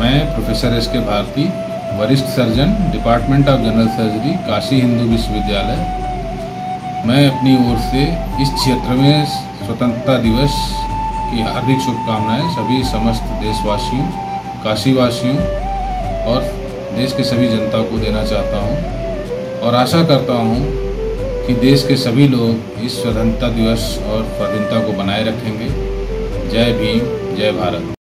मैं professor S K Bharti वरिष्ठ surgeon department of general surgery Kashi Hindu Vishwavidyalaya मैं अपनी ओर से इस क्षेत्र में स्वतंत्रता दिवस की हार्दिक शुभकामनाएँ सभी समस्त देशवासियों, काशीवासियों और देश के सभी जनता को देना चाहता हूँ और आशा करता हूँ कि देश के सभी लोग इस स्वतंत्रता दिवस और स्वाधीनता को बनाए रखेंगे। जय भीम, जय भारत।